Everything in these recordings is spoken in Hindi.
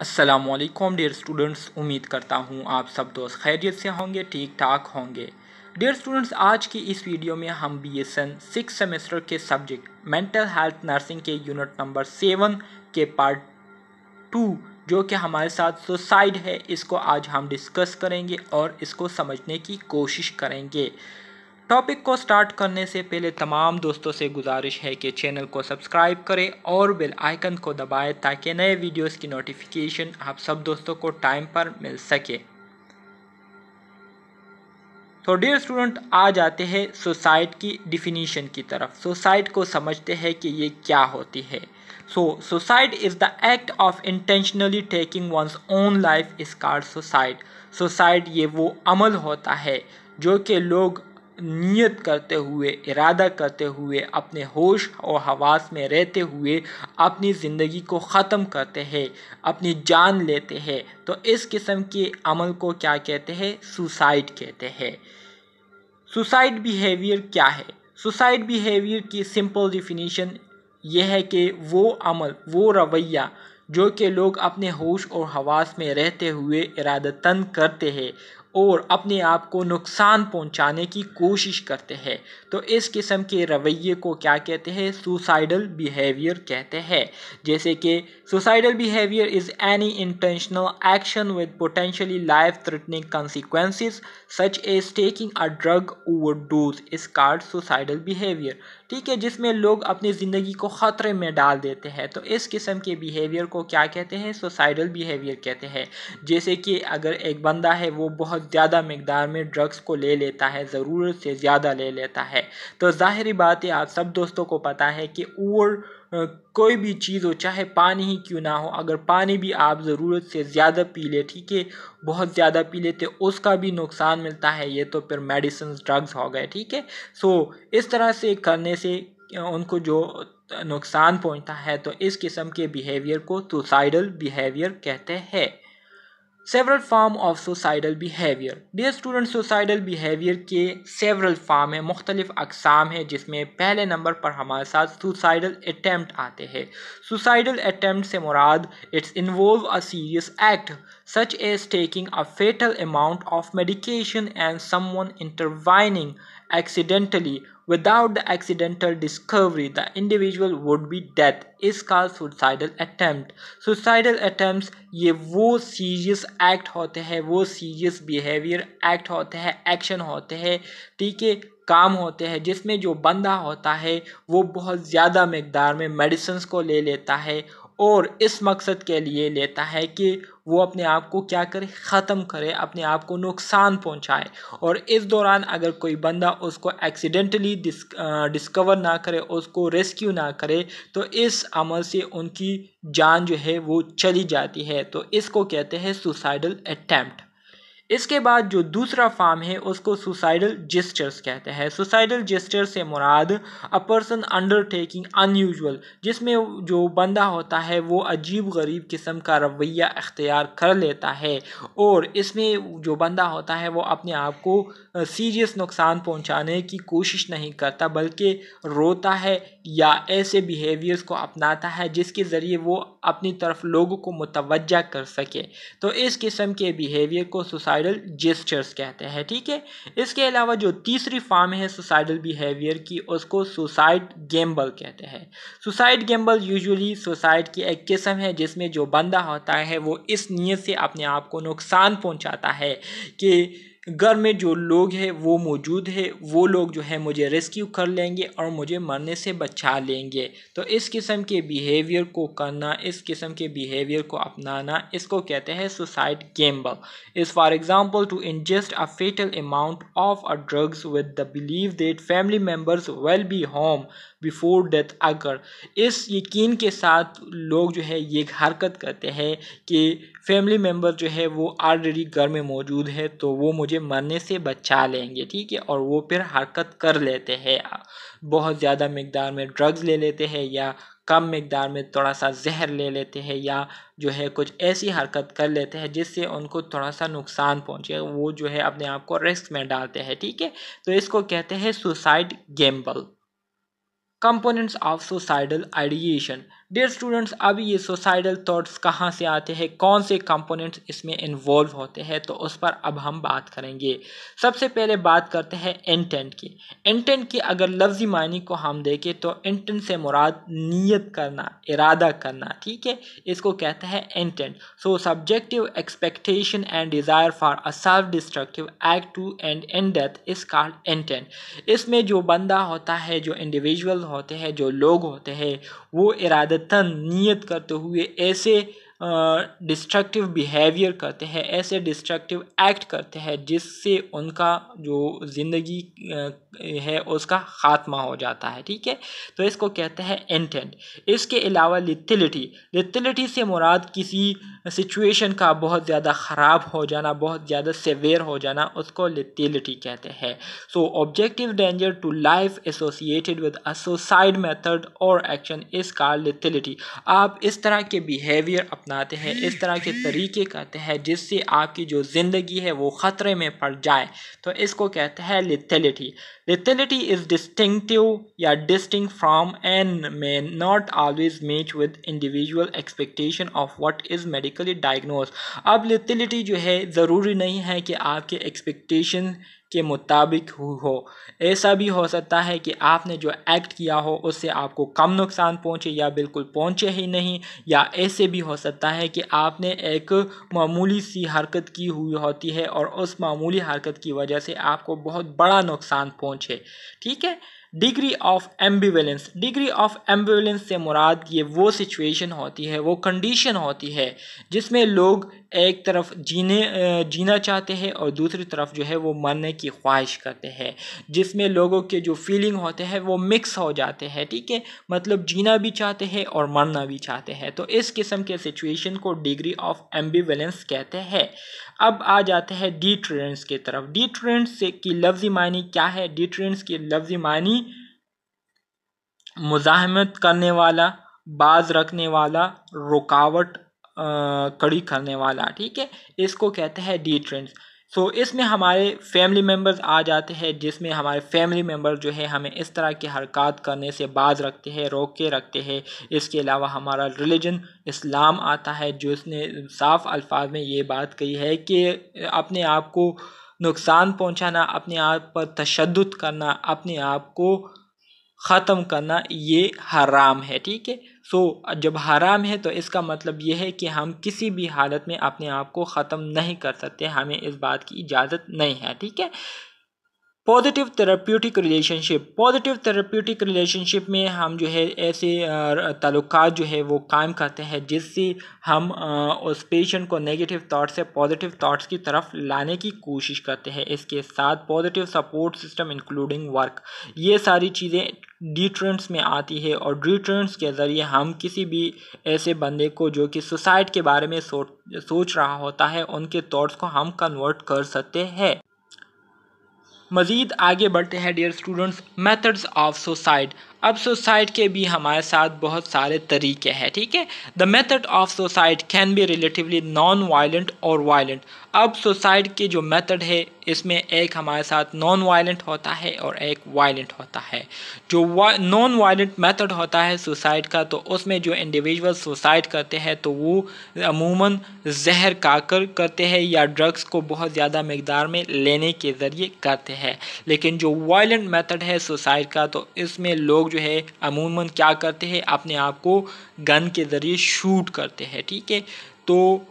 असलकुम डियर स्टूडेंट्स उम्मीद करता हूँ आप सब दोस्त खैरियत से होंगे ठीक ठाक होंगे। डियर स्टूडेंट्स आज की इस वीडियो में हम B S N six semester के सब्जेक्ट मेंटल हेल्थ नर्सिंग के यूनिट नंबर सेवन के पार्ट टू जो कि हमारे साथ सुसाइड है, इसको आज हम डिस्कस करेंगे और इसको समझने की कोशिश करेंगे। टॉपिक को स्टार्ट करने से पहले तमाम दोस्तों से गुजारिश है कि चैनल को सब्सक्राइब करें और बेल आइकन को दबाएँ ताकि नए वीडियोस की नोटिफिकेशन आप सब दोस्तों को टाइम पर मिल सके। तो डियर स्टूडेंट आ जाते हैं सुसाइड की डिफिनीशन की तरफ़। सुसाइड को समझते हैं कि ये क्या होती है। So suicide is the act of intentionally taking one's own life is called suicide suicide ये वो अमल होता है जो कि लोग नियत करते हुए, इरादा करते हुए, अपने होश और हवास में रहते हुए अपनी ज़िंदगी को ख़त्म करते हैं, अपनी जान लेते हैं। तो इस किस्म के अमल को क्या कहते हैं? सुसाइड कहते हैं। सुसाइड बिहेवियर क्या है? सुसाइड बिहेवियर की सिंपल डिफिनीशन यह है कि वो अमल, वो रवैया जो कि लोग अपने होश और हवास में रहते हुए इरादतन करते हैं। और अपने आप को नुकसान पहुँचाने की कोशिश करते हैं। तो इस किस्म के रवैये को क्या कहते हैं? सुसाइडल बिहेवियर कहते हैं। जैसे कि suicidal behaviour is any intentional action with potentially life threatening consequences such as taking a drug overdose is called suicidal behaviour ठीक है, जिसमें लोग अपनी ज़िंदगी को ख़तरे में डाल देते हैं। तो इस किस्म के बिहेवियर को क्या कहते हैं? सुसाइडल बिहेवियर कहते हैं। जैसे कि, अगर एक बंदा है, वो बहुत ज़्यादा मकदार में ड्रग्स को ले लेता है, ज़रूरत से ज़्यादा ले लेता है। तो ज़ाहरी बात है, आप सब दोस्तों को पता है कि ओवर कोई भी चीज़ हो, चाहे पानी ही क्यों ना हो, अगर पानी भी आप ज़रूरत से ज़्यादा पी ले, ठीक है, बहुत ज़्यादा पी लेते, उसका भी नुकसान मिलता है, ये तो फिर मेडिसिन ड्रग्स हो गए, ठीक है। सो इस तरह से करने से उनको जो नुकसान पहुँचता है तो इस किस्म के बिहेवियर को सुसाइडल बिहेवियर कहते हैं। Several form of suicidal behaviour dear student suicidal behaviour के सेवरल फार्म है, मुख्तलिफ़ अकसाम है, जिसमें पहले नंबर पर हमारे साथ सुसाइडल अटैम्प्ट आते हैं। सुसाइडल अटैम्प्ट से मुराद it's involve a serious act such as taking a fatal amount of medication and someone intervening accidentally without the accidental discovery the individual would be dead is called suicidal attempt suicidal attempts ये वो सीरियस एक्ट होते हैं वो सीरियस बिहेवियर एक्ट होते हैं एक्शन होते हैं ठीक है काम होते हैं जिसमें जो बंदा होता है वो बहुत ज़्यादा मकदार में मेडिसिन को ले लेता है और इस मकसद के लिए लेता है कि वो अपने आप को क्या करे? ख़त्म करे, अपने आप को नुकसान पहुँचाए। और इस दौरान अगर कोई बंदा उसको एक्सीडेंटली डिस्कवर ना करे, उसको रेस्क्यू ना करे तो इस अमल से उनकी जान जो है वो चली जाती है। तो इसको कहते हैं सुसाइडल अटैम्प्ट इसके बाद जो दूसरा फार्म है, उसको सुसाइडल जेस्टर्स कहते हैं। सुसाइडल जेस्टर से मुराद अ पर्सन अंडरटेकिंग अनयूजल जिसमें जो बंदा होता है, वो अजीब गरीब किस्म का रवैया अख्तियार कर लेता है और इसमें जो बंदा होता है, वो अपने आप को सीरियस नुकसान पहुँचाने की कोशिश नहीं करता, बल्कि रोता है या ऐसे बिहेवियर्स को अपनाता है, जिसके ज़रिए वो अपनी तरफ़ लोगों को मुतवजा कर सके। तो इस किस्म के बिहेवियर को सुसाइडल जेस्टर्स कहते हैं, ठीक है? इसके अलावा जो तीसरी फॉर्म है सुसाइडल बिहेवियर की, उसको सुसाइड गेम्बल कहते हैं। सुसाइड गेम्बल यूजुअली सुसाइड की एक किस्म है, जिसमें जो बंदा होता है, वो इस नीयत से अपने आप को नुकसान पहुँचाता है कि घर में जो लोग हैं, वो मौजूद है, वो लोग जो है मुझे रेस्क्यू कर लेंगे और मुझे मरने से बचा लेंगे। तो इस किस्म के बिहेवियर को करना, इस किस्म के बिहेवियर को अपनाना, इसको कहते हैं suicide gamble is for example to ingest a fatal amount of a drugs with the believe that family members well be home before death अगर इस यकीन के साथ लोग जो है, ये हरकत करते हैं कि फैमिली मेंबर जो है, वो ऑलरेडी घर में मौजूद है तो वो मुझे मरने से बचा लेंगे, ठीक है? और वो फिर हरकत कर लेते हैं। बहुत ज़्यादा मकदार में ड्रग्स ले लेते हैं या कम मकदार में थोड़ा सा जहर ले लेते हैं या जो है, कुछ ऐसी हरकत कर लेते हैं जिससे उनको थोड़ा सा नुकसान पहुँचे। वो जो है, अपने आप को रिस्क में डालते हैं, ठीक है? तो इसको कहते हैं suicide gamble Components of suicidal ideation dear students अब ये सुसाइडल थॉट्स कहाँ से आते हैं? कौन से कंपोनेंट्स इसमें इन्वॉल्व होते हैं? तो उस पर अब हम बात करेंगे। सबसे पहले बात करते हैं इंटेंट की। इंटेंट की अगर लफ्ज़ी मायनी को हम देखें तो इंटेंट से मुराद नीयत करना, इरादा करना, ठीक है? इसको कहते हैं intent so subjective expectation and desire for a self destructive act to end in death is called intent इसमें जो बंदा होता है, जो इंडिविजुअल होते हैं, जो लोग होते हैं, वो इरादतन नियत करते हुए ऐसे डिस्ट्रक्टिव बिहेवियर करते हैं, ऐसे डिस्ट्रक्टिव एक्ट करते हैं जिससे उनका जो ज़िंदगी है, उसका ख़ात्मा हो जाता है, ठीक है? तो इसको कहते हैं इंटेंट इसके अलावा लिथिलिटी लिथिलिटी से मुराद किसी सिचुएशन का बहुत ज़्यादा ख़राब हो जाना, बहुत ज़्यादा सेवेयर हो जाना, उसको लिथिलिटी कहते हैं. So objective danger to life associated with a suicide method और एक्शन इस कार लिथिलिटी आप इस तरह के बिहेवियर अपनाते हैं, इस तरह के तरीके करते हैं, जिससे आपकी जो ज़िंदगी है वो ख़तरे में पड़ जाए. तो इसको कहते हैं लिथिलिटी लिथिलिटी इज़ डिस्टिंक्टिव या distinct from and may not always match with individual expectation of what is medically diagnose अब लिथिलिटी जो है ज़रूरी नहीं है कि आपके एक्सपेक्टेशन के मुताबिक हो ऐसा भी हो सकता है कि आपने जो एक्ट किया हो, उससे आपको कम नुकसान पहुँचे या बिल्कुल पहुँचे ही नहीं, या ऐसे भी हो सकता है कि आपने एक मामूली सी हरकत की हुई होती है और उस मामूली हरकत की वजह से आपको बहुत बड़ा नुकसान पहुँचे। ठीक है? Degree of ambivalence degree of ambivalence से मुराद ये वो सिचुएशन होती है, वो कंडीशन होती है, जिसमें लोग एक तरफ़ जीने जीना चाहते हैं और दूसरी तरफ़ जो है वो मरने की ख्वाहिश करते हैं, जिसमें लोगों के जो फीलिंग होते हैं वो मिक्स हो जाते हैं, ठीक है? मतलब जीना भी चाहते हैं और मरना भी चाहते हैं। तो इस किस्म के सिचुएशन को डिग्री ऑफ़ एम्बिवेलेंस कहते हैं। अब आ जाते हैं डी ट्रेंड्स की तरफ़। डी ट्रेंड्स से की लफ्ज़ी मानी क्या है? डी ट्रेंड्स की लफ्ज़ी मानी मुजाहमत करने वाला, बाज रखने वाला, रुकावट कड़ी करने वाला ठीक है? इसको कहते हैं डी ट्रेंड्स सो so, इसमें हमारे फैमिली मेंबर्स आ जाते हैं जिसमें हमारे फैमिली मेंबर जो है हमें इस तरह की हरकत करने से बाज रखते हैं रोक के रखते हैं। इसके अलावा हमारा रिलीजन इस्लाम आता है जो इसने साफ़ अल्फाज में ये बात कही है कि अपने आप को नुकसान पहुंचाना अपने आप पर तशद करना अपने आप को ख़त्म करना ये हराम है ठीक है? सो जब हराम है तो इसका मतलब यह है कि हम किसी भी हालत में अपने आप को ख़त्म नहीं कर सकते, हमें इस बात की इजाज़त नहीं है, ठीक है? Positive therapeutic relationship. Positive therapeutic relationship में हम जो है ऐसे ताल्लुक जो है वो कायम करते हैं, जिससे हम उस पेशेंट को नेगेटिव थाट से पॉजिटिव थाट्स की तरफ़ लाने की कोशिश करते हैं। इसके साथ positive support system including work ये सारी चीज़ें डिट्रेंट्स में आती है और डिट्रेंट्स के ज़रिए हम किसी भी ऐसे बंदे को जो कि सुसाइड के बारे में सोच सोच रहा होता है, उनके थॉट्स को हम कन्वर्ट कर सकते हैं। मज़ीद आगे बढ़ते हैं dear students methods of suicide अब सुसाइड के भी हमारे साथ बहुत सारे तरीके हैं, ठीक है? The method of suicide can be relatively non violent और वायलेंट अब सुसाइड के जो मेथड है, इसमें एक हमारे साथ नॉन वायलेंट होता है और एक वायलेंट होता है। जो नॉन वायलेंट मेथड होता है सुसाइड का तो उसमें जो इंडिविजुअल सुसाइड करते हैं तो वो अमूमन जहर काकर करते हैं या ड्रग्स को बहुत ज़्यादा मकदार में लेने के ज़रिए करते हैं। लेकिन जो वायलेंट मेथड है सुसाइड का तो इसमें लोग लोग जो है, अमूमन क्या करते हैं, अपने आप को गन के ज़रिए शूट करते हैं, ठीक है? तो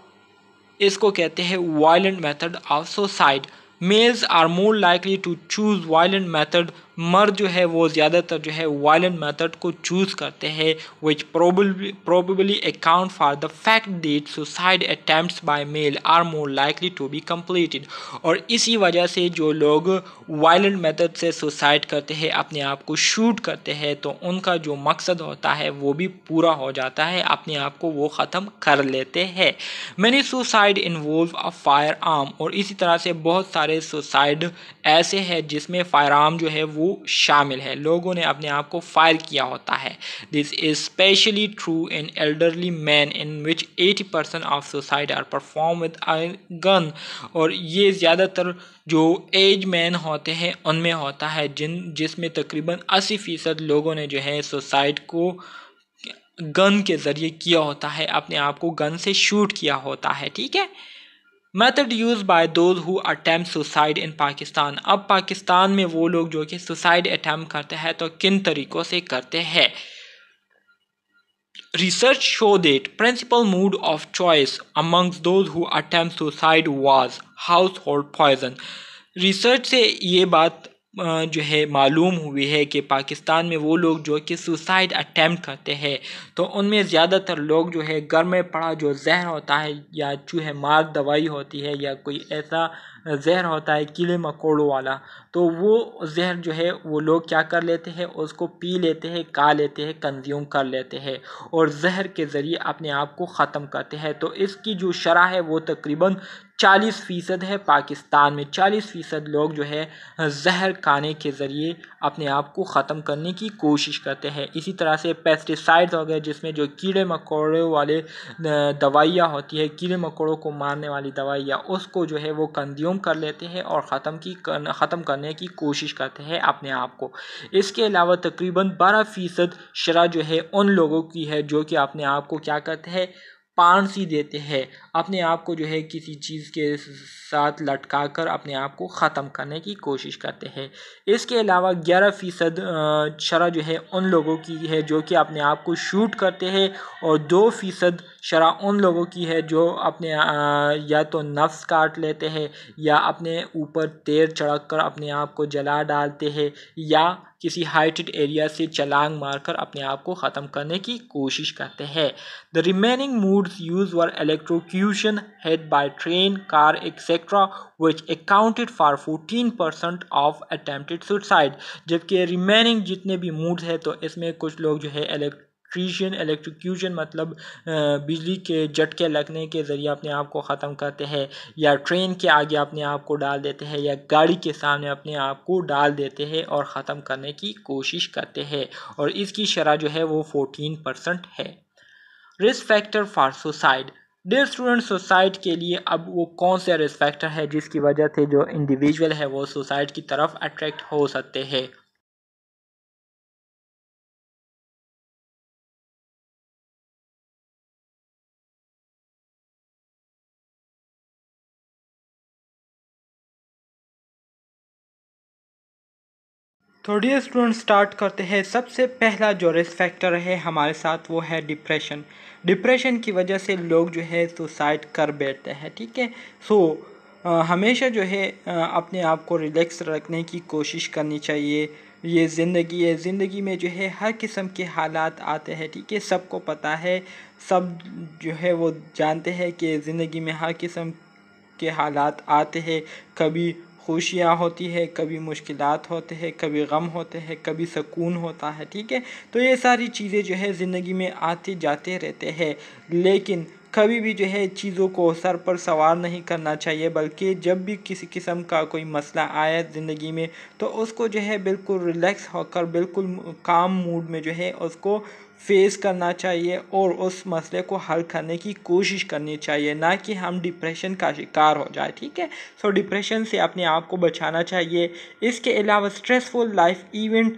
इसको कहते हैं violent method of suicide males are more likely to choose violent method मर्द जो है वो ज़्यादातर जो है वायलेंट मेथड को चूज़ करते हैं which probably account for the fact that suicide attempt by male are more likely to be completed और इसी वजह से जो लोग वायलेंट मेथड से सुसाइड करते हैं, अपने आप को शूट करते हैं तो उनका जो मकसद होता है वो भी पूरा हो जाता है, अपने आप को वो ख़त्म कर लेते हैं। Many suicide involve a firearm और इसी तरह से बहुत सारे सुसाइड ऐसे हैं जिसमें फायर आर्म जो है वो शामिल है। लोगों ने अपने आप को फायर किया होता है। This is specially true in elderly man in which eighty percent of suicide are perform with gun और ये ज़्यादातर जो एज मैन होते हैं, उनमें होता है, जिन, जिसमें तकरीबन अस्सी फ़ीसद लोगों ने जो है सुसाइड को गन के ज़रिए किया होता है, अपने आप को गन से शूट किया होता है, ठीक है? Method use by those who attempt suicide in Pakistan. अब पाकिस्तान में वो लोग जो कि सुसाइड अटैम्प करते हैं तो किन तरीकों से करते हैं? Research show that principal mode of choice amongst those who suicide was household poison. Research से ये बात जो है, मालूम हुई है कि पाकिस्तान में वो लोग जो कि सुसाइड अटैम्प्ट करते हैं। तो उनमें ज़्यादातर लोग जो है, घर में पड़ा जो जहर होता है या चूहे, मार, दवाई होती है या कोई ऐसा जहर होता है, कीड़े मकोड़ों वाला तो वो जहर जो है, वो लोग क्या कर लेते हैं, उसको पी लेते हैं का लेते हैं कंज्यूम कर लेते हैं और जहर के ज़रिए अपने आप को ख़त्म करते हैं। तो इसकी जो शरह है, वो तकरीबन चालीस फ़ीसद है। पाकिस्तान में चालीस फ़ीसद लोग जो है, जहर खाने के ज़रिए अपने आप को ख़त्म करने की कोशिश करते हैं। इसी तरह से पेस्टिसाइड्स हो गए, जिसमें जो कीड़े मकोड़े वाले दवाइयाँ होती है, कीड़े मकोड़ों को मारने वाली दवाइयाँ, उसको जो है वो कंज्यूम कर लेते हैं और ख़त्म की ख़त्म करने की कोशिश करते हैं अपने आप को। इसके अलावा तकरीबन बारह फ़ीसद शरा जो है उन लोगों की है, जो कि अपने आप को क्या करते हैं पान सी देते हैं। अपने आप को जो है किसी चीज़ के साथ लटका कर अपने आप को ख़त्म करने की कोशिश करते हैं। इसके अलावा ग्यारह फ़ीसद शरह जो है उन लोगों की है जो कि अपने आप को शूट करते हैं और दो फ़ीसद शरा उन लोगों की है जो अपने या तो नफ्स काट लेते हैं या अपने ऊपर तेर चढ़क कर अपने आप को जला डालते हैं या किसी हाइटेड एरिया से चलांग मारकर अपने आप को ख़त्म करने की कोशिश करते हैं। The remaining modes use were electrocution hit by train car etcetera which accounted for fourteen percent of attempted suicide जबकि रिमेनिंग जितने भी मूड्स है तो इसमें कुछ लोग जो है इलेक्ट्रीशियन इलेक्ट्रिक्यूशन मतलब बिजली के झटके लगने के ज़रिए अपने आप को ख़त्म करते हैं, या ट्रेन के आगे अपने आप को डाल देते हैं, या गाड़ी के सामने अपने आप को डाल देते हैं और ख़त्म करने की कोशिश करते हैं। और इसकी शरह जो है वो फोर्टीन परसेंट है। Risk factor for suicide dear student suicide के लिए अब वो कौन सा रिस्क फैक्टर है जिसकी वजह से जो इंडिविजुअल है वो सुसाइड की तरफ़ अट्रैक्ट हो सकते हैं? डियर स्टूडेंट स्टार्ट करते हैं। सबसे पहला जो रिस्क फैक्टर है हमारे साथ वो है डिप्रेशन डिप्रेशन की वजह से लोग जो है सुसाइड कर बैठते हैं, ठीक है? सो हमेशा जो है अपने आप को रिलैक्स रखने की कोशिश करनी चाहिए। ये ज़िंदगी है। ज़िंदगी में जो है हर किस्म के हालात आते हैं, ठीक है? सबको पता है। सब जो है वो जानते हैं कि ज़िंदगी में हर किस्म के हालात आते हैं। कभी खुशियाँ होती है, कभी मुश्किल होते हैं, कभी गम होते हैं, कभी सुकून होता है, ठीक है? तो ये सारी चीज़ें जो है ज़िंदगी में आते जाते रहते हैं। लेकिन कभी भी जो है चीज़ों को सर पर सवार नहीं करना चाहिए, बल्कि जब भी किसी किस्म का कोई मसला आया ज़िंदगी में तो उसको जो है बिल्कुल रिलैक्स होकर, बिल्कुल काम मूड में जो है उसको फेस करना चाहिए और उस मसले को हल करने की कोशिश करनी चाहिए ना कि हम डिप्रेशन का शिकार हो जाए ठीक है? सो so, डिप्रेशन से अपने आप को बचाना चाहिए। इसके अलावा स्ट्रेसफुल लाइफ इवेंट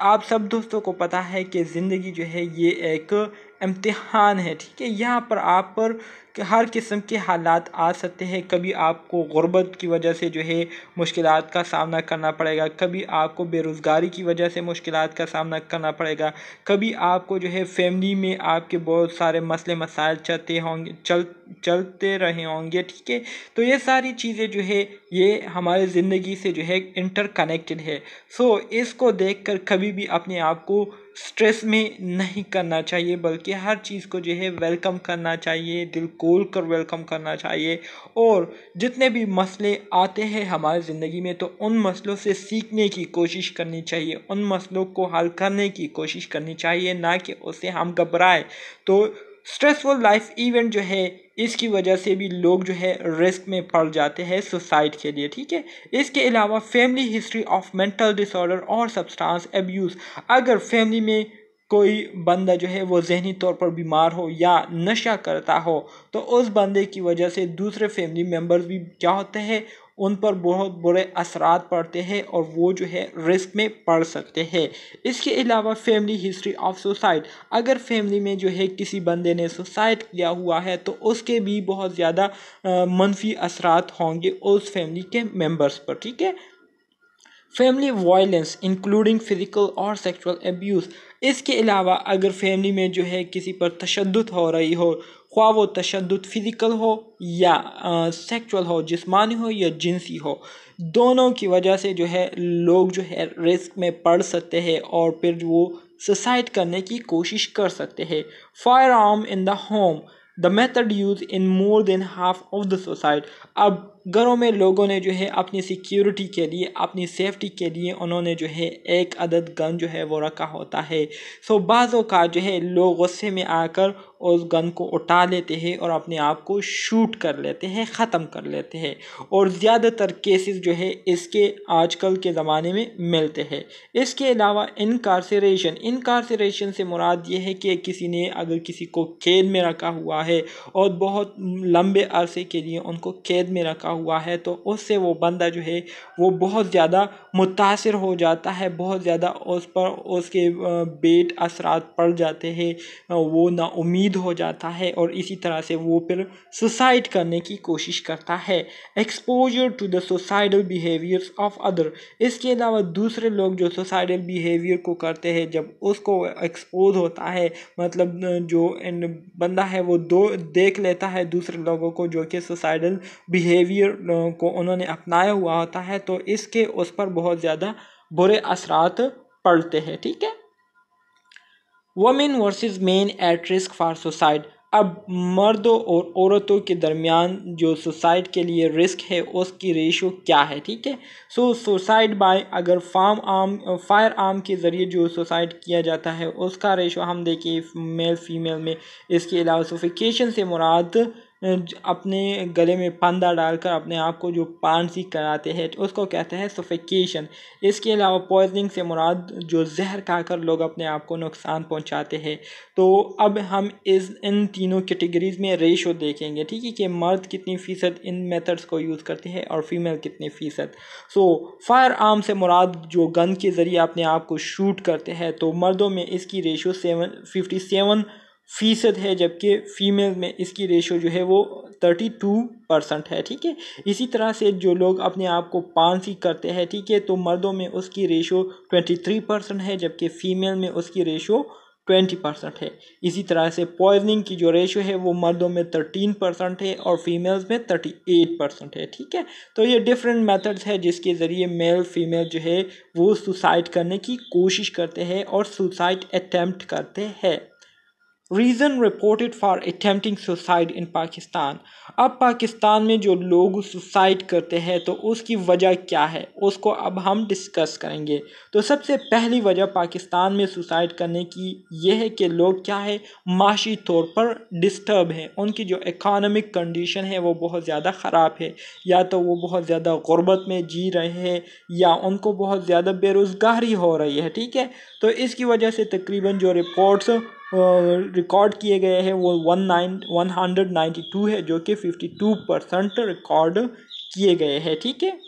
आप सब दोस्तों को पता है कि ज़िंदगी जो है ये एक इम्तिहान है, ठीक है? यहाँ पर आप पर हर किस्म के हालात आ सकते हैं। कभी आपको गुर्बत की वजह से जो है मुश्किल का सामना करना पड़ेगा। कभी आपको बेरोज़गारी की वजह से मुश्किल का सामना करना पड़ेगा। कभी आपको जो है फैमिली में आपके बहुत सारे मसले मसाइल चलते होंगे, चल, चलते रहे होंगे, ठीक है? तो ये सारी चीज़ें जो है, ये हमारे ज़िंदगी से जो है इंटरकनेक्टेड है। सो इसको देख कर कभी भी अपने आप को स्ट्रेस में नहीं करना चाहिए, बल्कि हर चीज़ को जो है वेलकम करना चाहिए, दिल खोल कर वेलकम करना चाहिए। और जितने भी मसले आते हैं हमारी ज़िंदगी में तो उन मसलों से सीखने की कोशिश करनी चाहिए, उन मसलों को हल करने की कोशिश करनी चाहिए, ना कि उसे हम घबराएँ। तो स्ट्रेसफुल लाइफ इवेंट जो है, इसकी वजह से भी लोग जो है रिस्क में पड़ जाते हैं सुसाइड के लिए, ठीक है? इसके अलावा family history of mental disorder और सब्सटेंस एब्यूज़ अगर फैमिली में कोई बंदा जो है, वो जहनी तौर पर बीमार हो या नशा करता हो तो उस बंदे की वजह से दूसरे फैमिली मेंबर्स भी क्या होते हैं उन पर बहुत बुरे असरात पड़ते हैं और वो जो है रिस्क में पड़ सकते हैं। इसके अलावा फैमिली हिस्ट्री ऑफ़ सुसाइड। अगर फैमिली में जो है किसी बंदे ने सुसाइड किया हुआ है तो उसके भी बहुत ज़्यादा मनफी असरात होंगे उस फैमिली के मेंबर्स पर, ठीक है? फैमिली वायलेंस, इंक्लूडिंग फ़िज़िकल और सेक्सुअल एब्यूज़। इसके अलावा अगर फैमिली में जो है किसी पर तशद हो रही हो ख्वा वो तशद फ़िज़िकल हो या सेक्चुअल हो, जिसमानी हो या जिनसी हो, दोनों की वजह से जो है लोग जो है रिस्क में पड़ सकते हैं और फिर वो सुसाइड करने की कोशिश कर सकते हैं। Firearm in the home, the method use in more than half of the suicide अब घरों में लोगों ने जो है अपनी सिक्योरिटी के लिए, अपनी सेफ्टी के लिए उन्होंने जो है एक अदद गन जो है वो रखा होता है। सो बाज़ों का जो है लोग गुस्से में आकर उस गन को उठा लेते हैं और अपने आप को शूट कर लेते हैं, ख़त्म कर लेते हैं और ज़्यादातर केसेस जो है इसके आजकल के ज़माने में मिलते हैं। इसके अलावा इनकारसरेशन इनकारसरेशन से मुराद ये है कि किसी ने अगर किसी को कैद में रखा हुआ है और बहुत लंबे अरसे के लिए उनको कैद में रखा हुआ है तो उससे वो बंदा जो है, वो बहुत ज़्यादा मुतासर हो जाता है, बहुत ज़्यादा उस पर, उसके बेट असरात पड़ जाते हैं वो ना उम्मीद हो जाता है और इसी तरह से वो फिर सुसाइड करने की कोशिश करता है। Exposure to the suicidal behaviours of other इसके अलावा दूसरे लोग जो सोसाइडल बिहेवियर को करते हैं, जब उसको एक्सपोज होता है मतलब जो बंदा है, वो दो, देख लेता है दूसरे लोगों को जो कि सोसाइडल बिहेवियर को उन्होंने अपनाया हुआ होता है तो इसके उस पर बहुत ज़्यादा बुरे असरात पड़ते हैं, ठीक है? Women versus men at risk for suicide अब मर्दों और औरतों के दरमियान जो सुसाइड के लिए रिस्क है, उसकी रेशो क्या है, ठीक है? सो सुसाइड बाय अगर फार्म आर्म फायर आर्म के ज़रिए जो सुसाइड किया जाता है, उसका रेशो हम देखें मेल फीमेल में, इसके अलावा सोफिकेशन से मुराद अपने गले में फंदा डालकर अपने आप को जो पानसी कराते हैं तो उसको कहते हैं सफिकेशन इसके अलावा पॉइजनिंग से मुराद जो जहर खाकर लोग अपने आप को नुकसान पहुंचाते हैं। तो अब हम इस, इन तीनों कैटेगरीज में रेशो देखेंगे, ठीक है कि मर्द कितनी फ़ीसद इन मेथड्स को यूज़ करते हैं और फीमेल कितनी फ़ीसद। सो फायर आर्म से मुराद जो गन के ज़रिए अपने आप को शूट करते हैं तो मर्दों में इसकी रेशो सेवन फिफ्टी सेवन फ़ीसद है, जबकि फ़ीमेल में इसकी रेशो जो है वो थर्टी टू परसेंट है, ठीक है? इसी तरह से जो लोग अपने आप को पानसी करते हैं, ठीक है तो मर्दों में उसकी रेशो ट्वेंटी थ्री परसेंट है, जबकि फ़ीमेल में उसकी रेशो ट्वेंटी परसेंट है। इसी तरह से पॉइजनिंग की जो रेशो है वो मर्दों में थर्टीन परसेंट है और फीमेल्स में थर्टी एट परसेंट है, ठीक है? तो ये डिफरेंट मेथड्स है जिसके ज़रिए मेल फीमेल जो है वो सुसाइड करने की कोशिश करते हैं और सुसाइड अटैम्प्ट करते हैं। Reason reported for attempting suicide in Pakistan अब पाकिस्तान में जो लोग सुसाइड करते हैं तो उसकी वजह क्या है? उसको अब हम डिस्कस करेंगे। तो सबसे पहली वजह पाकिस्तान में सुसाइड करने की यह है कि लोग क्या है? माशी तौर पर डिस्टर्ब हैं। उनकी जो इकानमिक कंडीशन है, वो बहुत ज़्यादा ख़राब है। या तो वो बहुत ज़्यादा गुर्बत में जी रहे हैं, या उनको बहुत ज़्यादा बेरोज़गारी हो रही है, ठीक है? तो इसकी वजह से तकरीबन जो रिपोर्ट्स रिकॉर्ड किए गए हैं, वो one nine one hundred ninety two है, जो कि फिफ्टी टू परसेंट रिकॉर्ड किए गए हैं, ठीक है?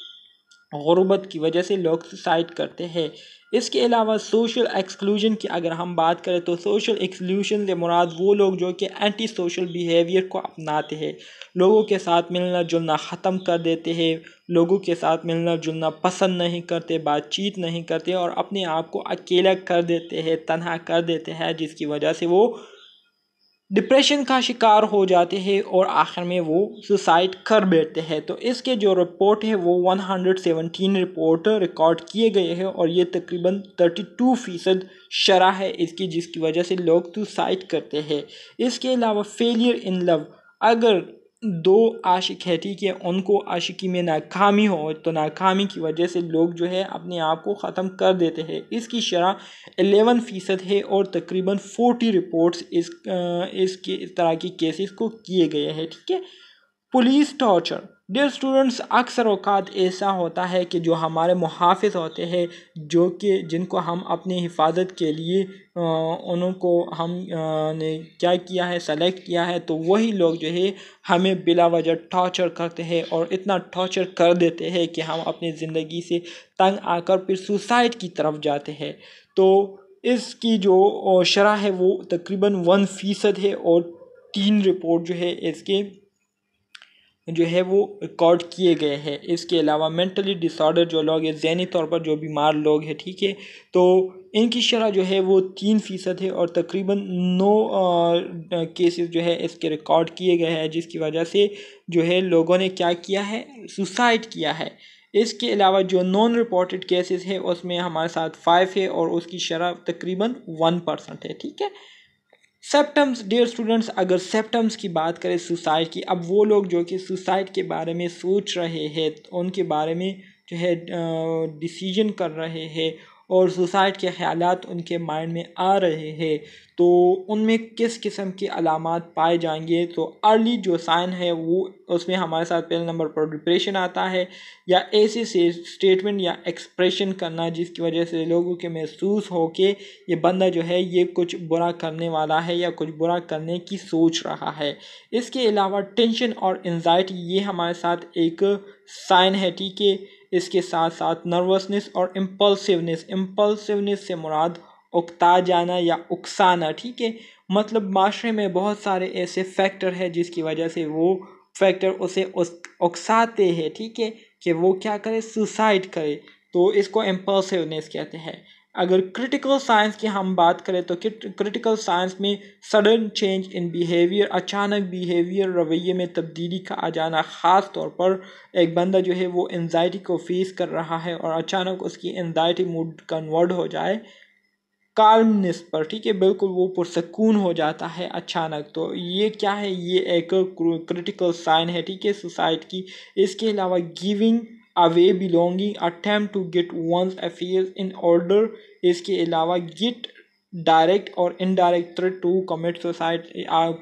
गुरबत की वजह से लोग सुसाइड करते हैं। इसके अलावा सोशल एक्सक्लूजन की अगर हम बात करें तो सोशल एक्सक्लूजन से मुराद वो लोग जो कि एंटी सोशल बिहेवियर को अपनाते हैं। लोगों के साथ मिलना जुलना ख़त्म कर देते हैं। लोगों के साथ मिलना जुलना पसंद नहीं करते, बातचीत नहीं करते और अपने आप को अकेला कर देते हैं, तनहा कर देते हैं, जिसकी वजह से वो डिप्रेशन का शिकार हो जाते हैं और आखिर में वो सुसाइड कर बैठते हैं। तो इसके जो रिपोर्ट है, वो 117 रिपोर्ट रिकॉर्ड किए गए हैं और ये तकरीबन 32 फ़ीसद शरा है इसकी, जिसकी वजह से लोग सुसाइड करते हैं। इसके अलावा फेलियर इन लव, अगर दो आशिक है, ठीक है? उनको आशिकी में नाकामी हो तो नाकामी की वजह से लोग जो है अपने आप को ख़त्म कर देते हैं। इसकी शरह एलेवन फ़ीसद है और तकरीबन फोर्टी रिपोर्ट्स इस इसके, इस तरह की केसेस को किए गए हैं, ठीक है? Police torture. डियर स्टूडेंट्स अक्सर अवकात ऐसा होता है कि जो हमारे मुहाफ़ होते हैं, जो कि जिनको हम अपनी हिफाजत के लिए उनको हम ने क्या किया है सेलेक्ट किया है तो वही लोग जो है, हमें बिला वजह टॉर्चर करते हैं और इतना टॉर्चर कर देते हैं कि हम अपनी ज़िंदगी से तंग आकर फिर सुसाइड की तरफ़ जाते हैं। तो इसकी जो शरह है वो तकरीबन वन फ़ीसद है और तीन रिपोर्ट जो है इसके जो है वो रिकॉर्ड किए गए हैं। इसके अलावा मेंटली डिसऑर्डर जो लोग हैं, जहनी तौर पर जो बीमार लोग हैं, ठीक है? तो इनकी शरह जो है वो तीन फ़ीसद है और तकरीबन नौ केसेस जो है इसके रिकॉर्ड किए गए हैं, जिसकी वजह से जो है लोगों ने क्या किया है? सुसाइड किया है। इसके अलावा जो नॉन रिपोर्टेड केसेस है, उसमें हमारे साथ फाइव है और उसकी शरह तकरीबन वन परसेंट है, ठीक है? सेप्टम्स डियर स्टूडेंट्स अगर सेप्टम्स की बात करें सुसाइड की, अब वो लोग जो कि सुसाइड के बारे में सोच रहे हैं, उनके बारे में जो है डिसीज़न कर रहे हैं और सुसाइड के ख्याल उनके माइंड में आ रहे हैं। तो उनमें किस किस्म के अलामत पाए जाएँगे? तो अर्ली जो साइन है, वो उसमें हमारे साथ पहले नंबर पर डिप्रेशन आता है या ऐसे से स्टेटमेंट या एक्सप्रेशन करना जिसकी वजह से लोगों के महसूस हो के ये बंदा जो है, ये कुछ बुरा करने वाला है या कुछ बुरा करने की सोच रहा है। इसके अलावा टेंशन और एनजाइटी ये हमारे साथ एक साइन है, ठीक है? इसके साथ साथ नर्वसनेस और इम्पल्सिवनेस इम्पल्सिवनेस से मुराद उकता जाना या उकसाना, ठीक है? मतलब माशरे में बहुत सारे ऐसे फैक्टर है जिसकी वजह से वो फैक्टर उसे उकसाते हैं, ठीक है? कि वो क्या करे? सुसाइड करे। तो इसको इम्पल्सिवनेस कहते हैं। अगर क्रिटिकल साइंस की हम बात करें तो क्रिटिकल साइंस में सडन चेंज इन बिहेवियर अचानक बिहेवियर रवैये में तब्दीली का आ जाना ख़ास तौर पर एक बंदा जो है वो एनजाइटी को फेस कर रहा है और अचानक उसकी एनजाइटी मूड कन्वर्ट हो जाए काल्मनेस पर, ठीक है, बिल्कुल वो पुरसकून हो जाता है अचानक। तो ये क्या है? ये एक क्रिटिकल साइन है, ठीक है सोसाइटी की। इसके अलावा giving away belonging attempt to get one's affair in order इसके अलावा गेट डायरेक्ट और indirect threat to commit suicide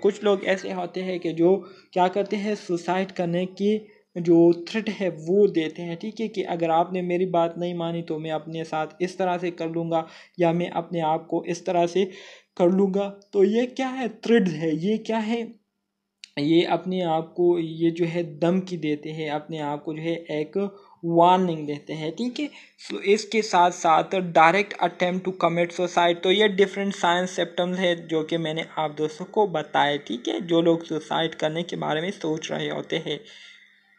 कुछ लोग ऐसे होते हैं कि जो क्या करते हैं सुसाइड करने की जो थ्रेट है वो देते हैं। ठीक है कि अगर आपने मेरी बात नहीं मानी तो मैं अपने साथ इस तरह से कर लूँगा या मैं अपने आप को इस तरह से कर लूँगा। तो ये क्या है थ्रेड है? ये क्या है? ये अपने आप को, ये जो है दम की देते हैं। अपने आप को जो है एक वार्निंग देते हैं, ठीक है? सो इसके साथ साथ direct attempt to commit suicide तो ये डिफरेंट साइंस सिम्टम्स है जो कि मैंने आप दोस्तों को बताए, ठीक है? जो लोग सुसाइड करने के बारे में सोच रहे होते हैं।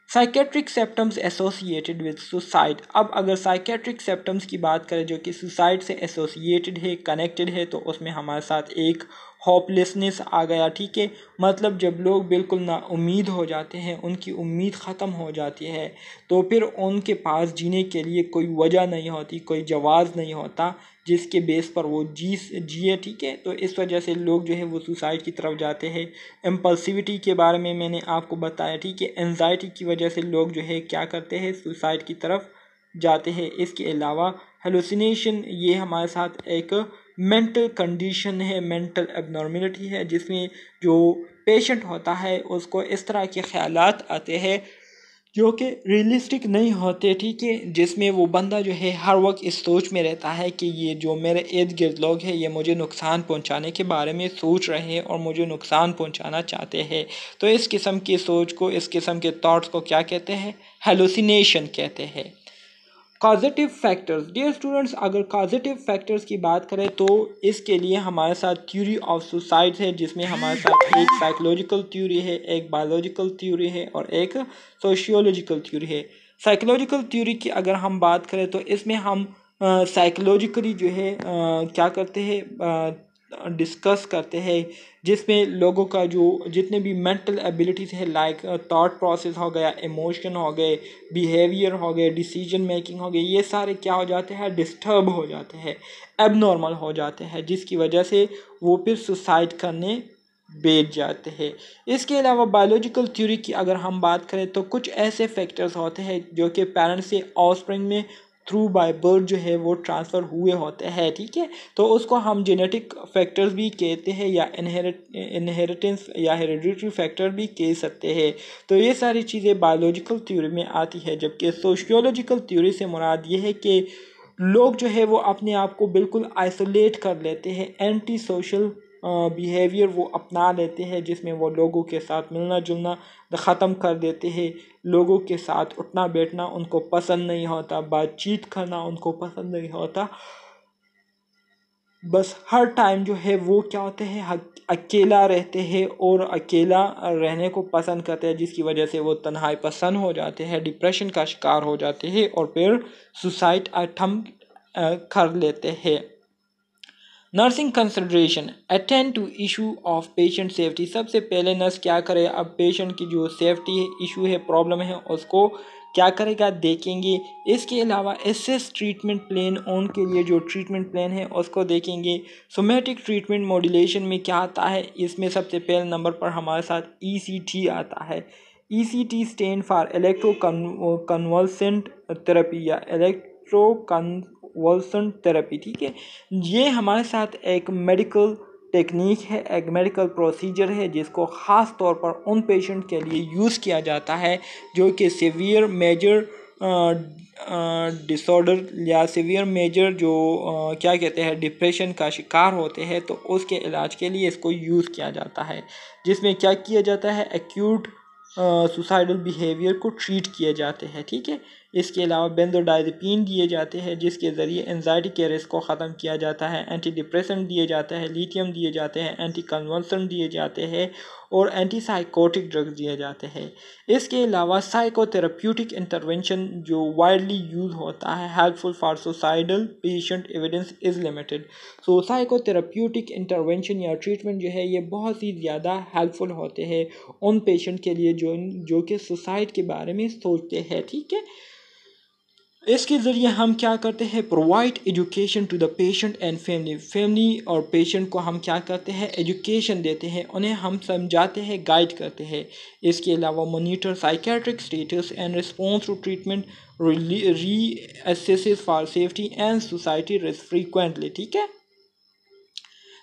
Psychiatric symptoms associated with suicide अब अगर साइकेट्रिक सेप्टम्स की बात करें जो कि सुसाइड से एसोसिएटेड है कनेक्टेड है तो उसमें हमारे साथ एक होपलेसनेस आ गया, ठीक है? मतलब जब लोग बिल्कुल ना उम्मीद हो जाते हैं, उनकी उम्मीद ख़त्म हो जाती है तो फिर उनके पास जीने के लिए कोई वजह नहीं होती, कोई जवाज़ नहीं होता, जिसके बेस पर वो जी जिए, ठीक है? तो इस वजह से लोग जो है वो सुसाइड की तरफ़ जाते हैं। एम्पल्सिविटी के बारे में मैंने आपको बताया, ठीक है? एनजाइटी की वजह से लोग जो है क्या करते हैं? सुसाइड की तरफ़ जाते हैं। इसके अलावा हेलोसिनेशन ये हमारे साथ एक मेंटल कंडीशन है मेंटल एबनॉर्मिलिटी है, जिसमें जो पेशेंट होता है, उसको इस तरह के ख्याल आते हैं जो कि रियलिस्टिक नहीं होते, ठीक है? जिसमें वो बंदा जो है, हर वक्त इस सोच में रहता है कि ये जो मेरे इर्द गिर्द लोग हैं, ये मुझे नुकसान पहुँचाने के बारे में सोच रहे हैं और मुझे नुकसान पहुंचाना चाहते हैं। तो इस किस्म की सोच को, इस किस्म के थाट्स को क्या कहते हैं? हेलोसिनेशन कहते हैं। पॉजिटिव फैक्टर्स डियर स्टूडेंट्स अगर पॉजिटिव फैक्टर्स की बात करें तो इसके लिए हमारे साथ थ्यूरी ऑफ़ सुसाइड है जिसमें हमारे साथ एक साइकोलॉजिकल थ्योरी है एक बायोलॉजिकल थ्योरी है और एक सोशियोलॉजिकल थ्यूरी है। साइकोलॉजिकल थ्योरी की अगर हम बात करें तो इसमें हम साइकोलॉजिकली जो है आ, क्या करते हैं डिस्कस करते हैं, जिसमें लोगों का जो जितने भी मेंटल एबिलिटीज़ है लाइक थॉट प्रोसेस हो गया इमोशन हो गए बिहेवियर हो गए डिसीज़न मेकिंग हो गई ये सारे क्या हो जाते हैं? डिस्टर्ब हो जाते हैं एबनॉर्मल हो जाते हैं, जिसकी वजह से वो फिर सुसाइड करने बैठ जाते हैं। इसके अलावा बायोलॉजिकल थ्योरी की अगर हम बात करें तो कुछ ऐसे फैक्टर्स होते हैं, जो कि पेरेंट्स से ऑस्प्रिंग में थ्रू बाय बर्थ जो है वो ट्रांसफ़र हुए होते हैं, ठीक है? तो उसको हम जेनेटिक फैक्टर्स भी कहते हैं या इनहेरिट इनहेरिटेंस या हेरिडिटरी फैक्टर भी कह सकते हैं। तो ये सारी चीज़ें बायोलॉजिकल थ्योरी में आती है, जबकि सोशियोलॉजिकल थ्योरी से मुराद ये है कि लोग जो है वो अपने आप को बिल्कुल आइसोलेट कर लेते हैं एंटी सोशल बिहेवियर वो अपना लेते हैं, जिसमें वो लोगों के साथ मिलना जुलना ख़त्म कर देते हैं। लोगों के साथ उठना बैठना उनको पसंद नहीं होता, बातचीत करना उनको पसंद नहीं होता। बस हर टाइम जो है वो क्या होते हैं अकेला रहते हैं और अकेला रहने को पसंद करते हैं, जिसकी वजह से वो तन्हाई पसंद हो जाते हैं डिप्रेशन का शिकार हो जाते हैं और फिर सुसाइड अटम्प्ट कर लेते हैं। Nursing consideration attend to issue of patient safety. सबसे पहले नर्स क्या करे? अब पेशेंट की जो सेफ्टी है इशू है, प्रॉब्लम है, उसको क्या करेगा? देखेंगे। इसके अलावा एस ट्रीटमेंट प्लान ऑन के लिए जो ट्रीटमेंट प्लान है, उसको देखेंगे। सोमेटिक ट्रीटमेंट मॉड्यूलेशन में क्या आता है? इसमें सबसे पहले नंबर पर हमारे साथ ई आता है। E C T stand for electro convulsive therapy या इलेक्ट्रो वॉल्सन थेरेपी ठीक है? ये हमारे साथ एक मेडिकल टेक्निक है एक मेडिकल प्रोसीजर है जिसको ख़ास तौर पर उन पेशेंट के लिए यूज़ किया जाता है जो कि सीवियर मेजर डिसऑर्डर या सीवियर मेजर जो आ, क्या कहते हैं डिप्रेशन का शिकार होते हैं तो उसके इलाज के लिए इसको यूज़ किया जाता है। जिसमें क्या किया जाता है एक्यूट सुसाइडल बिहेवियर को ट्रीट किए जाते हैं ठीक है? इसके अलावा बेंजोडाइजपिन दिए जाते हैं, जिसके ज़रिए एनजाइटी के रिस्क को ख़त्म किया जाता है एंटी डिप्रेशन दिए जाते हैं लिथियम दिए जाते हैं एंटी कन्वर्सन दिए जाते हैं और एंटी साइकोटिक ड्रग्स दिए जाते हैं। इसके अलावा साइकोथेराप्यूटिक इंटरवेंशन जो वाइडली यूज़ होता है helpful for suicidal patient evidence is limited so psychotherapeutic intervention या ट्रीटमेंट जो है, ये बहुत ही ज़्यादा हेल्पफुल होते हैं उन पेशेंट के लिए जो जो कि सुसाइड के बारे में सोचते हैं, ठीक है? इसके ज़रिए हम क्या करते हैं? Provide education to the patient and family family और पेशेंट को हम क्या करते हैं? एजुकेशन देते हैं। उन्हें हम समझाते हैं गाइड करते हैं। इसके अलावा monitor psychiatric status and response to treatment re assess for safety and society risk frequently ठीक है?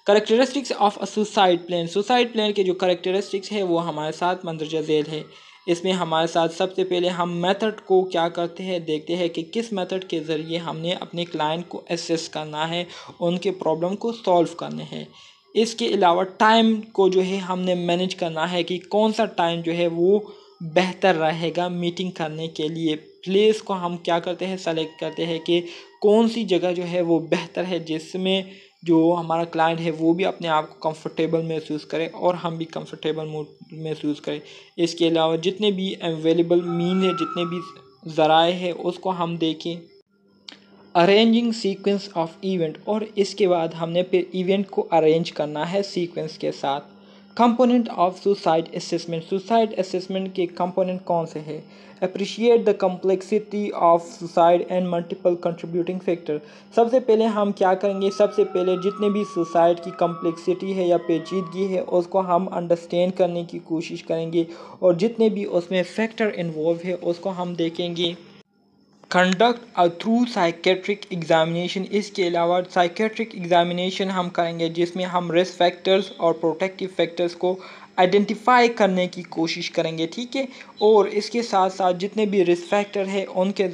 Characteristics of a suicide plan suicide plan के जो करेक्टरिस्टिक्स है, वो हमारे साथ मंदरजा झेल है। इसमें हमारे साथ सबसे पहले हम मेथड को क्या करते हैं, देखते हैं कि किस मेथड के ज़रिए हमने अपने क्लाइंट को एसेस करना है, उनके प्रॉब्लम को सॉल्व करने हैं। इसके अलावा टाइम को जो है हमने मैनेज करना है कि कौन सा टाइम जो है वो बेहतर रहेगा मीटिंग करने के लिए। प्लेस को हम क्या करते हैं सेलेक्ट करते हैं कि कौन सी जगह जो है वो बेहतर है जिसमें जो हमारा क्लाइंट है, वो भी अपने आप को कंफर्टेबल महसूस करे और हम भी कंफर्टेबल महसूस करें। इसके अलावा जितने भी अवेलेबल मीन है, जितने भी ज़राए हैं, उसको हम देखें। अरेंजिंग सीक्वेंस ऑफ़ इवेंट और इसके बाद हमने फिर इवेंट को अरेंज करना है सीक्वेंस के साथ। Component of suicide assessment suicide assessment के कंपोनेंट कौन से हैं? Appreciate the complexity of suicide and multiple contributing factor सबसे पहले हम क्या करेंगे? सबसे पहले जितने भी सुसाइड की कम्प्लेक्सिटी है या पेचीदगी है, उसको हम अंडरस्टैंड करने की कोशिश करेंगे और जितने भी उसमें फैक्टर इन्वॉल्व है, उसको हम देखेंगे। Conduct a thorough psychiatric examination इसके अलावा साइकेट्रिक एग्जामिनेशन हम करेंगे, जिसमें हम रिस्क फैक्टर्स और प्रोटेक्टिव फैक्टर्स को आइडेंटिफाई करने की कोशिश करेंगे, ठीक है? और इसके साथ साथ जितने भी रिस्क फैक्टर है, उनके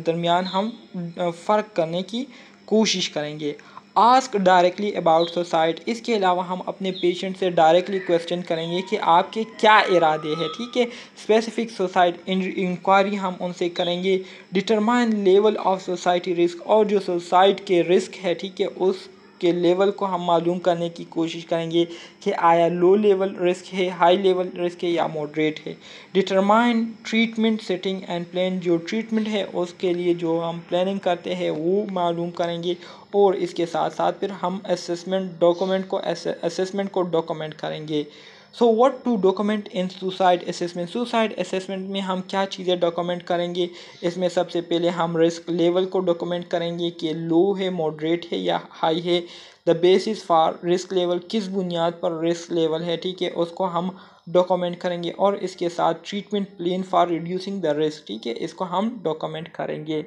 दरमियान हम फ़र्क करने की कोशिश करेंगे। आस्क डायरेक्टली अबाउट सोसाइट इसके अलावा हम अपने पेशेंट से डायरेक्टली क्वेश्चन करेंगे कि आपके क्या इरादे हैं, ठीक है? स्पेसिफिक सोसाइट इंक्वायरी हम उनसे करेंगे। Determine level of society risk और जो सोसाइट के रिस्क है, ठीक है, उस के लेवल को हम मालूम करने की कोशिश करेंगे कि आया लो लेवल रिस्क है हाई लेवल रिस्क है या मॉडरेट है। Determine treatment setting and plan जो ट्रीटमेंट है, उसके लिए जो हम प्लानिंग करते हैं, वो मालूम करेंगे और इसके साथ साथ फिर हम असेसमेंट डॉक्यूमेंट को असेसमेंट को डॉक्यूमेंट करेंगे। So what to document in suicide assessment suicide assessment में हम क्या चीज़ें डॉक्यूमेंट करेंगे? इसमें सबसे पहले हम रिस्क लेवल को डॉक्यूमेंट करेंगे कि लो है मॉडरेट है या हाई है। The basis for risk level किस बुनियाद पर रिस्क लेवल है, ठीक है? उसको हम डॉक्यूमेंट करेंगे और इसके साथ treatment plan for reducing the risk ठीक है? इसको हम डॉक्यूमेंट करेंगे।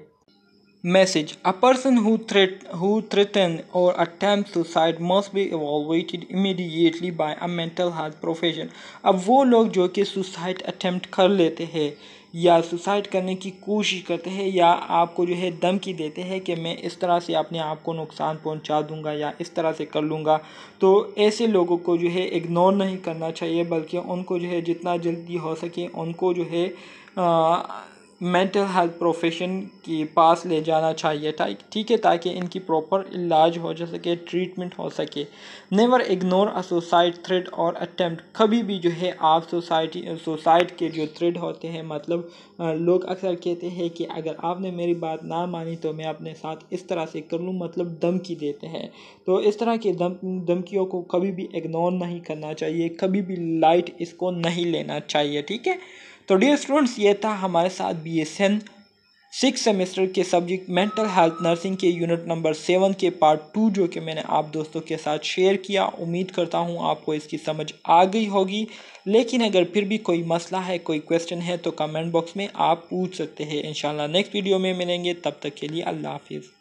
Message A person who, threat, who threaten or attempt suicide must be evaluated immediately by a mental health profession. अब वो लोग जो कि सुसाइड अटेम्प्ट कर लेते हैं या सुसाइड करने की कोशिश करते हैं या आपको जो है धमकी देते हैं कि मैं इस तरह से अपने आप को नुकसान पहुँचा दूँगा या इस तरह से कर लूँगा तो ऐसे लोगों को जो है इग्नोर नहीं करना चाहिए बल्कि उनको जो है जितना जल्दी हो सके उनको जो है आ, मेंटल हेल्थ प्रोफेशन के पास ले जाना चाहिए था, ठीक है, ताकि इनकी प्रॉपर इलाज हो जा सके ट्रीटमेंट हो सके। Never ignore a suicide threat और अटेम्प्ट कभी भी जो है, आप सोसाइटी सुसाइड के जो थ्रेड होते हैं मतलब लोग अक्सर कहते हैं कि अगर आपने मेरी बात ना मानी तो मैं अपने साथ इस तरह से कर लूँ मतलब धमकी देते हैं। तो इस तरह के धमकियों को कभी भी इग्नोर नहीं करना चाहिए। कभी भी लाइट इसको नहीं लेना चाहिए, ठीक है? तो डियर स्टूडेंट्स ये था हमारे साथ B S N six semester के सब्जेक्ट मेंटल हेल्थ नर्सिंग के यूनिट नंबर सेवन के पार्ट टू जो कि मैंने आप दोस्तों के साथ शेयर किया। उम्मीद करता हूँ आपको इसकी समझ आ गई होगी। लेकिन अगर फिर भी कोई मसला है, कोई क्वेश्चन है तो कमेंट बॉक्स में आप पूछ सकते हैं। इंशाल्लाह नेक्स्ट वीडियो में मिलेंगे। तब तक के लिए अल्लाह हाफिज़।